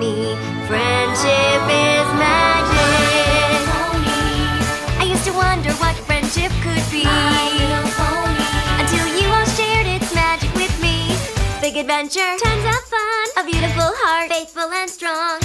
me. friendship is magic. I used to wonder what friendship could be. Until you all shared its magic with me. Big adventure, tons of fun, a beautiful heart, faithful and strong.